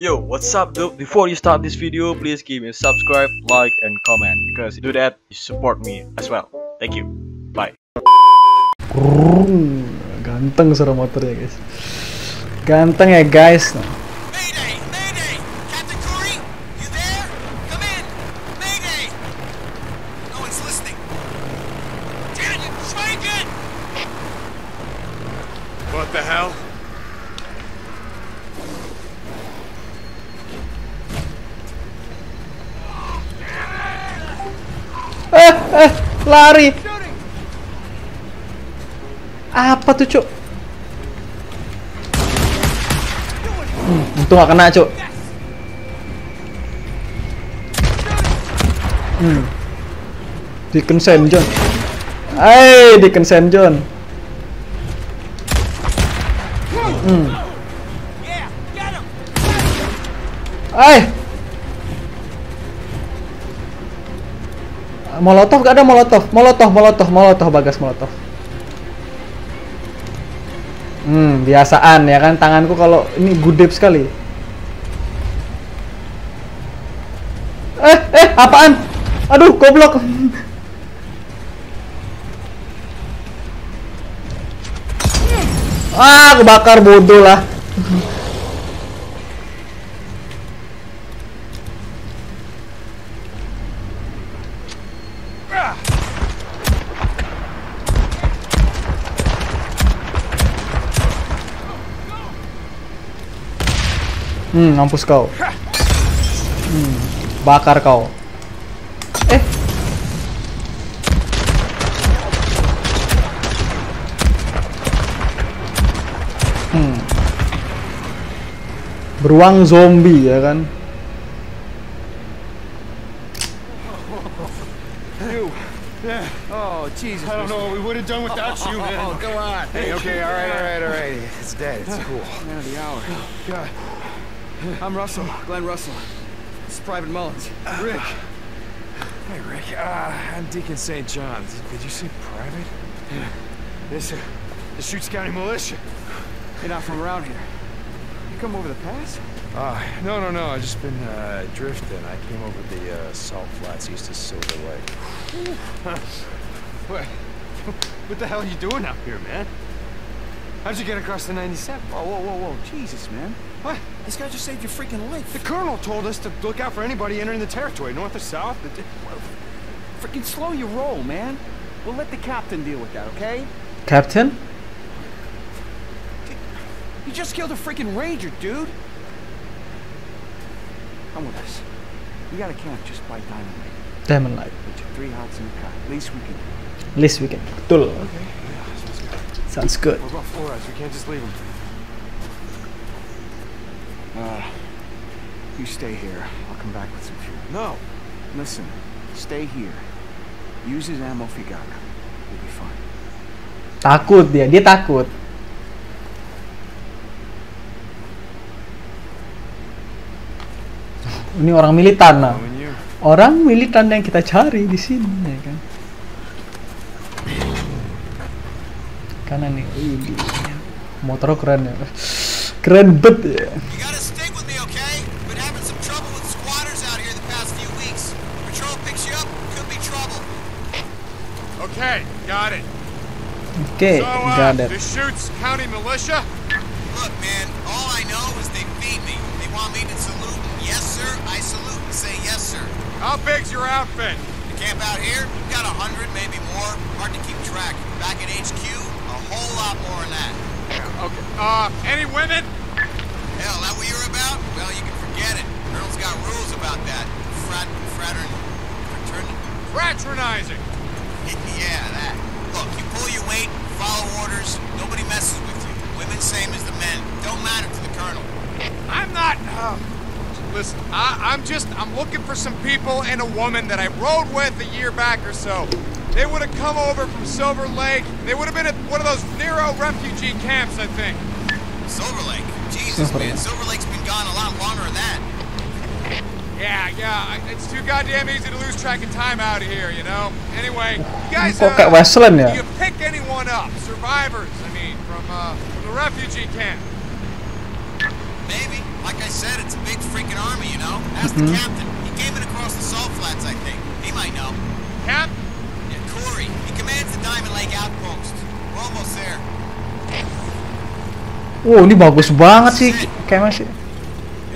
Yo, what's up dude? Before you start this video, please give me a subscribe, like, and comment because you do that, you support me as well. Thank you. Bye. Ganteng suara motornya guys. Ganteng ya guys. Mayday! Mayday! Captain Corey? You there? Come in! Mayday! No one's listening. Damn it! Strike it! What the hell? Eh, eh, lari. Apa tuh, Cuk? Hmm, untung gak kena, Cuk. Hmm. Dickensen, John. Eh, Dickensen, John. Hmm. Yeah! Molotov gak ada molotov, molotov, molotov, molotov, bagas molotov. Hmm, biasaan ya kan tanganku kalau ini gudep sekali. Eh, eh, apaan? Aduh, goblok. Ah, kebakar bodoh lah. Hmm, mampus kau. Hmm, bakar kau. Eh. Hmm. Beruang zombie ya kan? Oh, Jesus. I don't know what we would have done without you, man. Oh, go on. Hey, okay, all right, all right, all right. It's dead. It's cool. Man of the hour. God. I'm Russell, Glenn Russell. This is Private Mullins. Rick. Hey, Rick. Uh, I'm Deacon St. John. Did you say private? Yes, sir. The Deschutes County Militia. You're not from around here. You come over the pass? Uh, no, no, no. I've just been uh, drifting. I came over the uh, Salt Flats east of Silver Lake. What? What the hell are you doing out here, man? How'd you get across the 97? Whoa, whoa, whoa, whoa. Jesus, man. What? This guy just saved your freaking life. The colonel told us to look out for anybody entering the territory, north or south. But Freaking slow your roll, man. We'll let the captain deal with that, okay? Captain? You just killed a freaking ranger, dude. Come with us. We got a camp just by Diamond Lake. Diamond Light. Put your three hots in the car. At least we can. At least we can. Betul. okay, yeah, sounds good. Sounds good. What about Flores? We can't just leave them. Uh, you stay here. I'll come back with some fuel. No. Listen, stay here. Use his ammo if you got it. We'll be fine. Takut dia, dia takut. Ini orang militan nah. Orang militan yang kita cari di sini ya kan. Kanan nih. Motor keren ya. Keren bet ya. Okay, got it. Okay, so, uh, got the it. Deschutes County Militia? Look, man, all I know is they feed me. They want me to salute. Yes, sir. I salute and say yes, sir. How big's your outfit? The camp out here, we've got a hundred, maybe more. Hard to keep track. Back at HQ, a whole lot more than that. Okay. Uh, any women? Hell, that what you're about? Well, you can forget it. Colonel's got rules about that. Frat, fratern, fraternity. Fraternizing. Yeah, that. Look, you pull your weight, follow orders. Nobody messes with you. Women same as the men. Don't matter to the colonel. I'm not. Uh, listen, I, I'm just. I'm looking for some people and a woman that I rode with a year back or so. They would have come over from Silver Lake. They would have been at one of those Nero refugee camps, I think. Silver Lake. Jesus, man. Silver Lake's been gone a lot longer than that. Yeah, yeah. It's too goddamn easy to lose track of time out here, you know. Anyway, you guys. Kok kayak Uh, Westland ya? do you pick anyone up? Survivors, I mean, from uh, from the refugee camp. Maybe. Like I said, it's a big freaking Army, you know? Ask the captain. He came in across the salt flats, I think. He might know. Cap? Yeah, Kouri. He commands the Diamond Lake outpost. We're almost there. Wow, ini bagus banget sih kayak masih.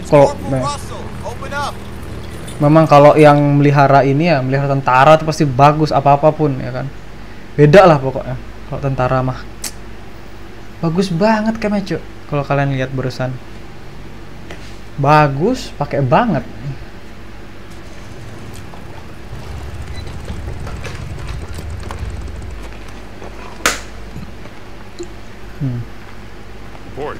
Kalau- nah. Russell. Open up. Memang kalau yang melihara ini ya, melihara tentara tuh pasti bagus apa-apapun ya kan. Beda lah pokoknya. Kalau tentara mah bagus banget kayak Cuk. Kalau kalian lihat barusan. Bagus, pakai banget. Report.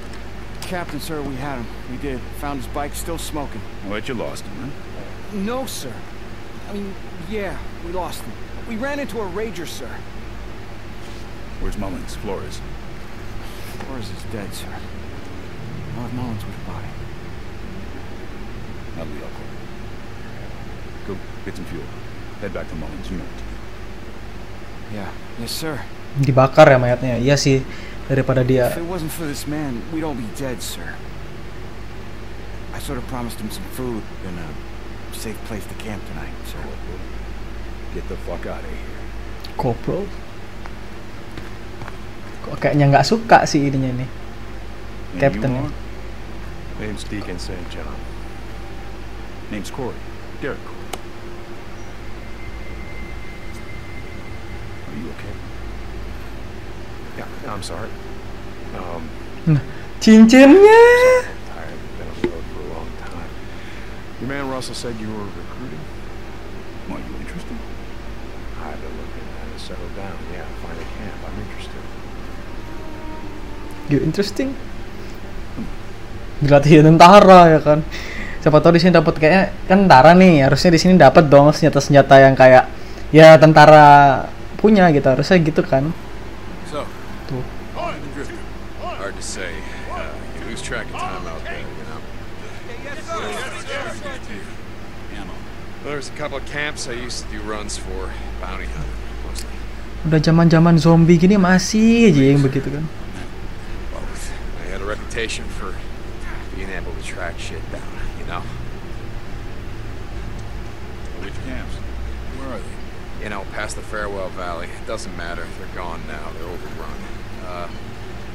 Captain, sir, we had him. We did. Found his bike still smoking. What you lost him, huh? No, sir. I mean, yeah, we lost him. We ran into a rager, sir. Where's Mullins? Flores? Flores is dead, sir. Lord Mullins with have body. That'll be helpful. Go get some fuel. Head back to Mullins. You know what to do. Yeah. Yes, sir. Dibakar ya mayatnya. Iya sih. Daripada dia If it wasn't for this man, we'd all be dead, sir. I sort of promised him some food and a safe place to camp tonight, sir. Get the fuck out of here. Kok kayaknya nggak suka sih ininya nih. Captain. Name's Deacon St. John. Name's Corey. Derek Corey. Are you okay? Yeah, I'm sorry. Um, Cincinnya. tired. Been on the road for a long time. Your man Russell said you were recruiting. Are you interested? I've been looking to settle down. Yeah, find a camp. I'm interested. You interesting. Dilatih tentara ya kan. Siapa tahu di sini dapat kayaknya kan tentara nih, harusnya di sini dapat dong senjata-senjata yang kayak ya tentara punya gitu, harusnya gitu kan. So, Tuh. Hard to say. Uh, you lose track of time there's a couple of camps I used to do runs for. Bounty hunting, mostly. Udah zaman-zaman zombie gini masih aja yang begitu kan. Both. I had a reputation for being able to track shit down, you know. Which camps? Where are they? You know, past the Farewell Valley. It doesn't matter. They're gone now. They're overrun. Uh,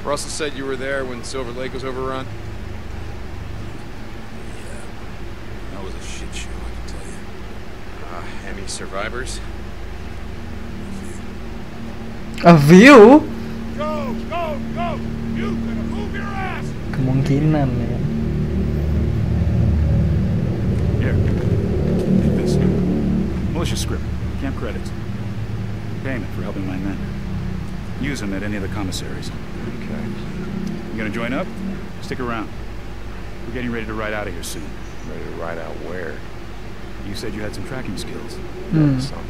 Russell said you were there when Silver Lake was overrun. That was a shit show, I can tell you. Uh, any survivors? A view? Go, go, go! You gonna move your ass! Kemungkinan ya. kan. Here. Take this. Militia scrip. Camp credits. Payment for helping my men. Use them at any of the commissaries. Okay. You gonna join up? Stick around. We're getting ready to ride out of here soon. Ready to ride out where? You said you had some tracking skills. Hmm. Something.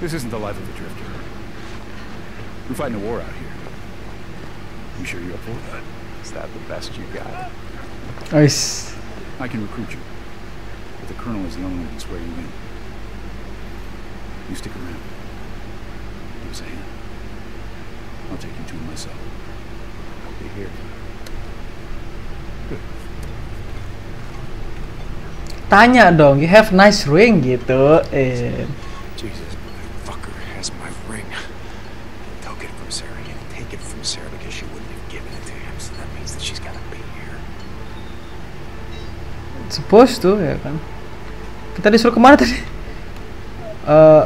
This isn't the life of a drifter. We're fighting a war out here. You sure you're up for it? Is that the best you got? Guys, I can recruit you. But the colonel is the only one who can swear you in. You stick around. Give us a hand. I'll take you to him myself. I'll be here. Tanya dong, you have nice ring gitu. Eh, Jesus, fucker has my ring. Don't get it from Sarah. You can take it from Sarah because she wouldn't have given it to him. So that means that she's got to be here. supposed to ya kan. Kita disuruh ke mana tadi? Eh,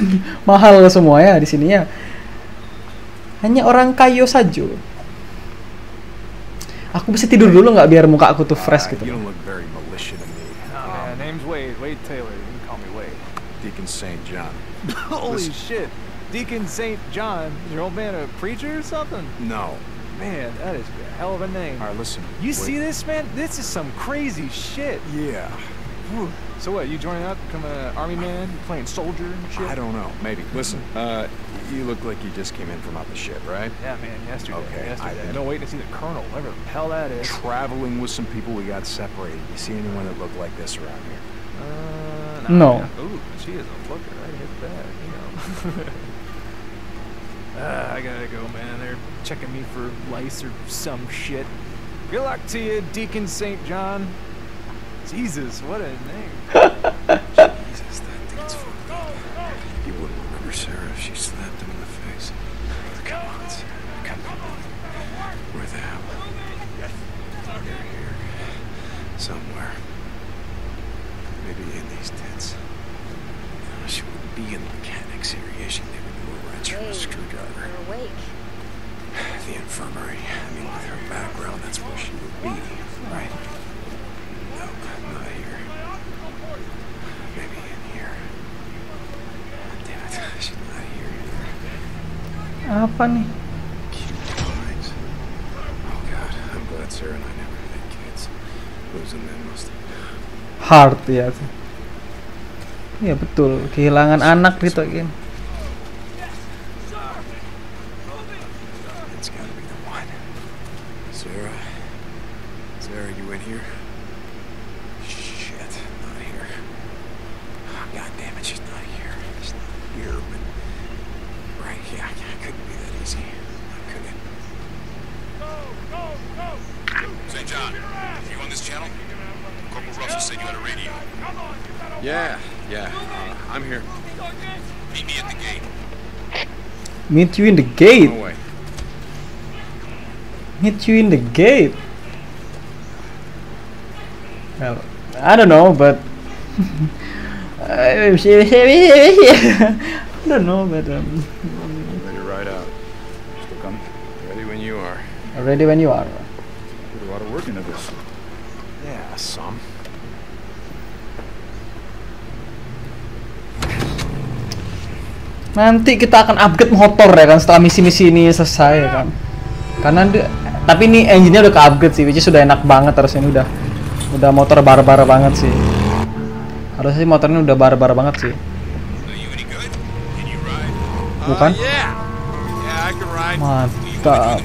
mahal semuanya di sini ya. Hanya orang kayo saja. Aku bisa tidur dulu nggak biar muka aku tuh fresh Uh, gitu. Yeah, Um, name's Wade. Wade Taylor. You can call me Wade. Deacon St. John. Holy Listen. shit. Deacon St. John. Is your old man a preacher or something? No. Man, that is a hell of a name. All right, listen. You Wait. see this, man? This is some crazy shit. Yeah. Whew. So what, you joining up, become an army man, playing soldier and shit? I don't know. Maybe. Listen. Uh, you look like you just came in from out the ship, right? Yeah, man, yesterday. Okay, yesterday. I- I've been waiting to see the colonel, whatever the hell that is. Traveling with some people, we got separated. You see anyone that looked like this around here? Uh, No. man. Ooh, she is a looker. I hit that, you know. Uh, I gotta go, man. They're checking me for lice or some shit. Good luck to you, Deacon St. John. Jesus, what a name. must have Hard ya. Iya betul, kehilangan anak gitu Meet you in the gate. No. Meet you in the gate. Well, I don't know, but I don't know, but um, Ready to ride out. Still coming? Ready when you are. ready when you are. Put a lot of work into this. Yeah, some. Nanti kita akan upgrade motor ya kan setelah misi-misi ini selesai ya kan. Karena tapi ini engine-nya udah ke-upgrade sih, which is sudah enak banget harusnya ini udah udah motor barbar banget sih. Harusnya sih motornya udah barbar banget sih. Bukan? Uh,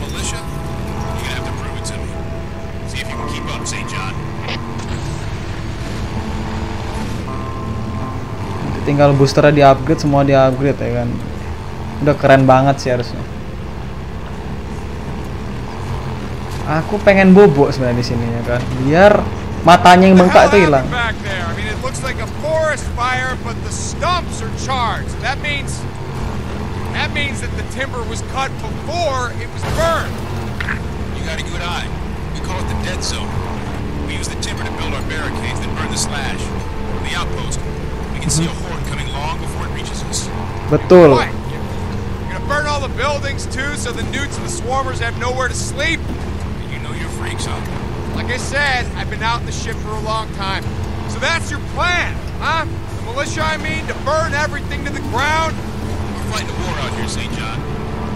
Tinggal boosternya di-upgrade, semua di-upgrade ya kan. Udah keren banget sih harusnya. Aku pengen bobo sebenarnya di sini ya kan. Biar matanya yang bengkak itu hilang. That means that the timber was cut before it was burned. You got a good eye. We call it the dead zone. We use the timber to build our barricades, then burn the slash. The outpost. We can see a horde coming long before it reaches us. Betul. What? You're gonna burn all the buildings too, so the newts and the swarmers have nowhere to sleep. You know your freaks, huh? Like I said, I've been out in the ship for a long time. So that's your plan, huh? The militia, I mean, to burn everything to the ground? We're fighting a war out here, St. John.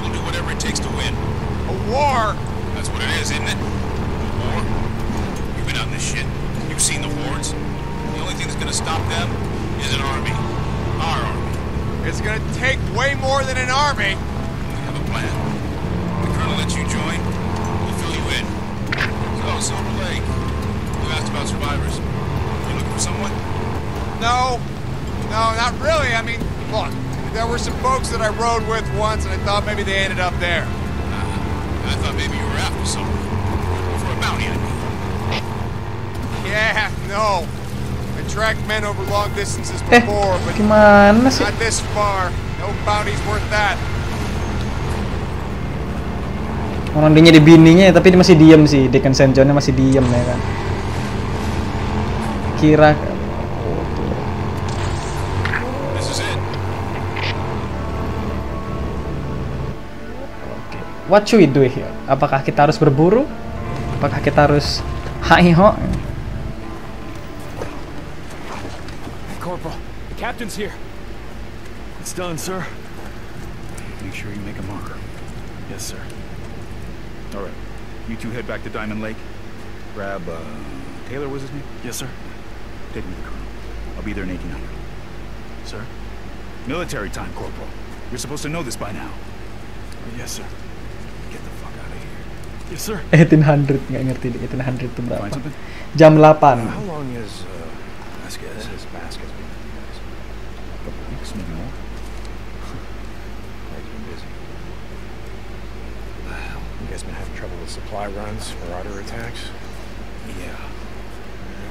We'll do whatever it takes to win. A war? That's what it is, isn't it? A war? You've been out in this shit. You've seen the hordes. The only thing that's gonna stop them is an army. Our army. It's gonna take way more than an army. We have a plan. The colonel lets you join. We'll fill you in. So, Silver Lake. You asked about survivors. You looking for someone? No, no, not really. I mean, look, there were some folks that I rode with once, and I thought maybe they ended up there. Uh, I thought maybe you were after someone. For a bounty, I mean. Yeah, no. Tracked men over long distances Eh, before, but gimana sih? not this far. No bounty's worth that. Orang dia jadi bininya tapi dia masih diem sih. Deacon St. John-nya masih diem ya kan. Kira. What should we do here? Apakah kita harus berburu? Apakah kita harus haiho? Corporal, captain's here. It's done, sir. Make sure you make a marker. Yes, sir. All right. You two head back to Diamond Lake. Grab, uh, Taylor was his name? Yes, sir. Take me to the colonel. I'll be there in 1800. Sir? Military time, Corporal. You're supposed to know this by now. yes, sir. Get the fuck out of here. Yes, sir. 1800 nggak ngerti deh 1800 itu berapa? Find something? Jam 8. How long is, uh, Vasquez? Vasquez been with you guys? couple weeks, maybe more. I've been busy. guys been having trouble with supply runs, marauder attacks? Yeah.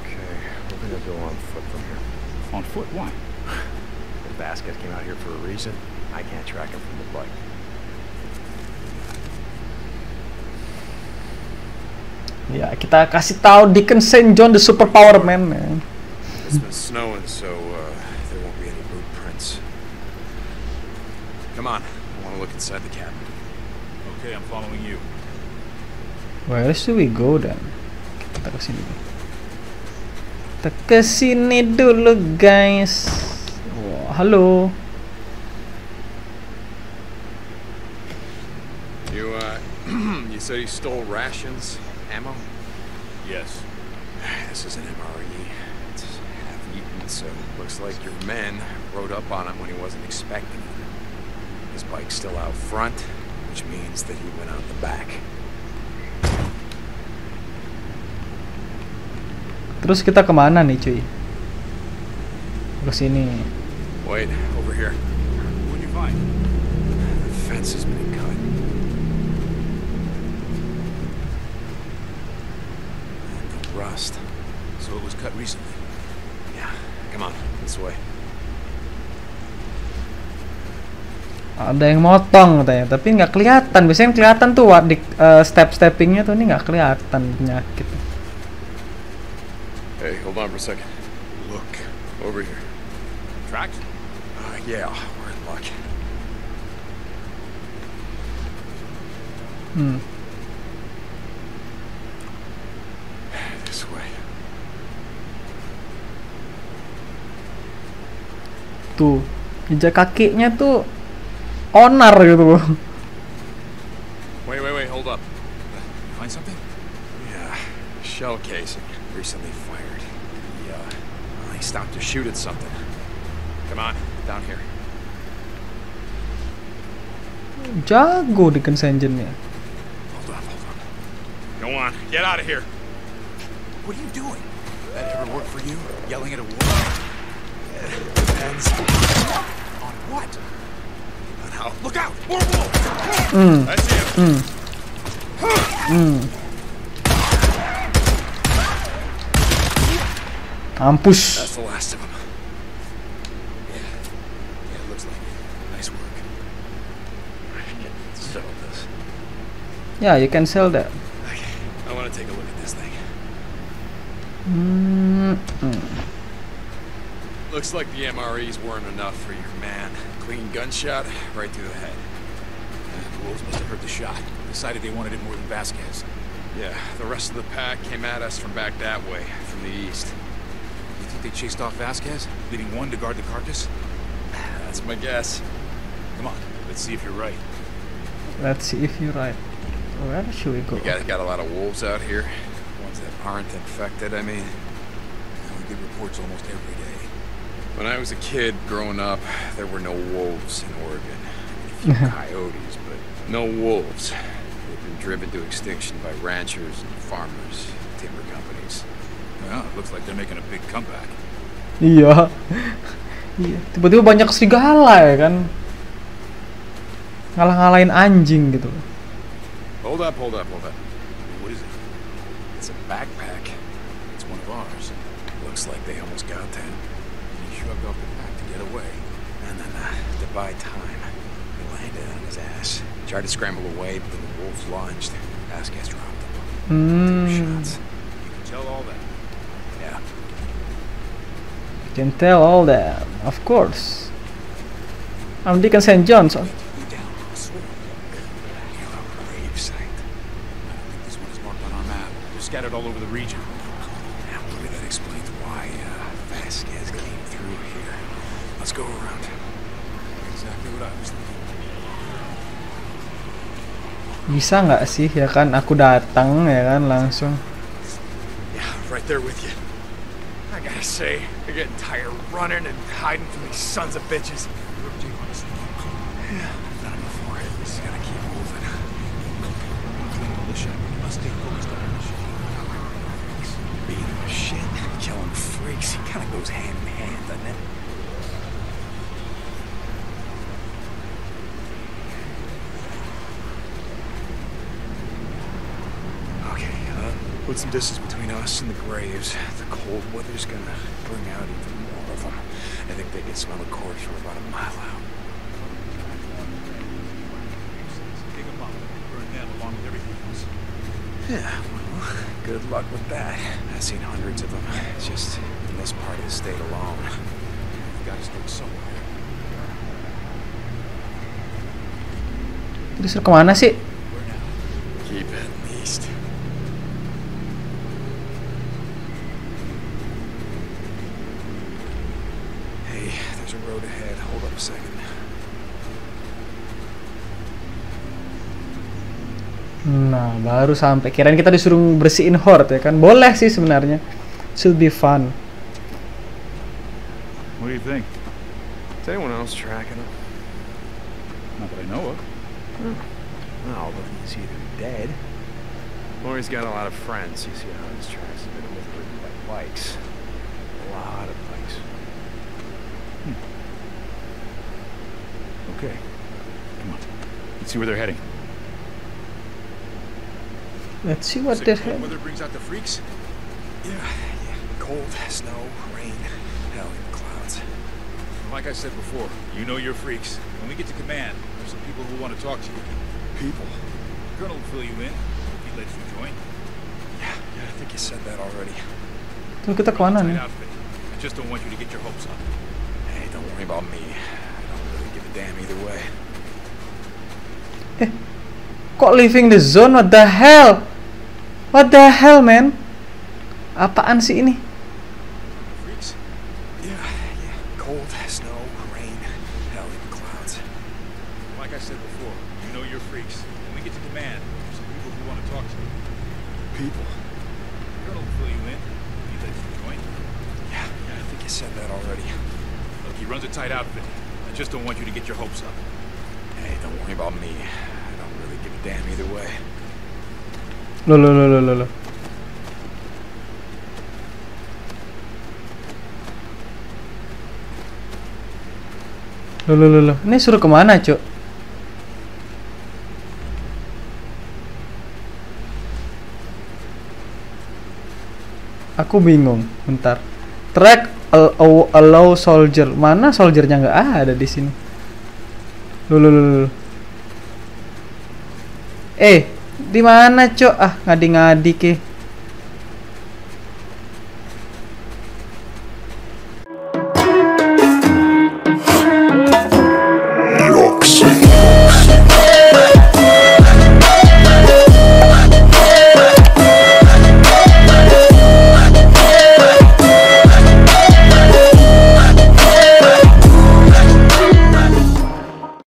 Okay, we're gonna go on foot from here. On foot? Why? the Vasquez came out here for a reason, I can't track him from the bike. Ya, kita kasih tahu Deacon St. John the Superpower Man. ya. It's been snowing, so uh, there won't be any boot prints. Come on, I want to look inside the cabin. Okay, I'm following you. Where should we go then? Kita ke sini. dulu. Kita ke sini dulu, guys. Wah, halo. You, uh, you said he stole rations, ammo? Yes. This is an MRE. It's half eaten, so looks like your men rode up on him when he wasn't expecting it. His bike's still out front, which means that he went out the back. Terus kita kemana nih, cuy? Ke sini. Wait, over here. What'd you find? The fence has been cut. And the rust. So it was cut recently. Yeah, come on, this way. Ada yang motong katanya, tapi nggak kelihatan. Biasanya yang kelihatan tuh di eh, step-steppingnya tuh ini nggak kelihatan penyakit. Hey, hold on for a second. Look, over here. Tracks? Uh, yeah, we're in luck. Hmm. This way. Tuh, jejak kakinya tuh onar gitu. Wait, wait, wait, hold up. Find something? Yeah, shell casing recently fired. He, uh, well, he stopped to shoot at something. Come on, down here. Jago di Consengennya. Hold up, hold on. Go on, get out of here. What are you doing? That ever work for you? Yelling at a wall? Depends On what? On how. Look out! More wolves! Hmm. That's him. Hmm. Hmm. Ampus. That's the last of them. Yeah, yeah, it looks like it. Nice work. I can settle this. Yeah, you can sell that. I want to take a look at this thing. Hmm. hmm. Looks like the MREs weren't enough for your man. Clean gunshot right through the head. The wolves must have heard the shot. Decided they wanted it more than Vasquez. Yeah, the rest of the pack came at us from back that way, from the east. You think they chased off Vasquez, leaving one to guard the carcass? That's my guess. Come on, let's see if you're right. Let's see if you're right. Where should we go? You got, got a lot of wolves out here. Ones that aren't infected, I mean. We get reports almost every day. When I was a kid growing up, there were no wolves in Oregon. A few coyotes, but no wolves. They've been driven to extinction by ranchers and farmers, timber companies. Well, it looks like they're making a big comeback. Iya. Iya. Tiba-tiba banyak serigala ya kan. Ngalah-ngalahin anjing gitu. Hold up, hold up, hold up. What is it? It's a backpack. It's one of ours. Looks like they almost got to him. He shrugged off the pack to get away. And then, uh, to buy time, he landed on his ass. Tried to scramble away, but then the wolves lunged. Vasquez dropped him. Two Hmm. shots. You can tell all that. Yeah. You Can tell all that, of course. I'm Deacon St. John, Bisa nggak sih ya kan? Aku datang ya kan langsung. Tired of goes hand in hand, doesn't it? Put some distance between us and the graves. The cold weather's gonna bring out even more of them. I think they can smell the corpse from about a mile out. Dig them up. Burn them along with everything else. Yeah, well, good luck with that. I've seen hundreds of them. It's just in this part of the state alone. You gotta start somewhere. Disuruh kemana sih? Where now? Keep heading east. Road ahead. Hold up a second. Nah, baru sampai. Kirain kita disuruh bersihin horde ya kan? Boleh sih sebenarnya. Should be fun. What do you think? Is anyone else tracking him? Not that I know of. No, but he's either dead or he's got a lot of friends. You see how his tracks have been overridden by bikes. A lot of bikes. Okay. Come on. Let's see where they're heading. Let's see what Sick the cold hell. weather brings out the freaks. Yeah, yeah. Cold, snow, rain, hell, even clouds. Like I said before, you know your freaks. When we get to command, there's some people who want to talk to you. People. The Colonel will fill you in. If he lets you join. Yeah, yeah, I think you said that already. Terus kita kemana Tight nih? outfit. I just don't want you to get your hopes up. Hey, don't worry about me. Way. Kok leaving the zone? What the hell? What the hell, man? Apaan sih ini? Freaks? Yeah, yeah. Cold, snow, rain, hell, even clouds. Like I said before, you know your freaks. When we get to command, there's some people who want to talk to you. People. Colonel will fill you in. If he lets you join. Yeah, yeah, I think you said that already. Look, he runs a tight outfit. I just don't want you to get your hopes up. Hey, don't worry about me. I don't really give a damn either way. Loh, loh, loh, loh, loh, loh. Loh, loh, loh, loh. Ini suruh ke mana, Cuk? Aku bingung. Bentar. Track al- al- allow soldier. Mana soldiernya nggak ada di sini? Loh, loh, loh, loh. Eh, di mana, Cok? Ah, ngadi-ngadi ke.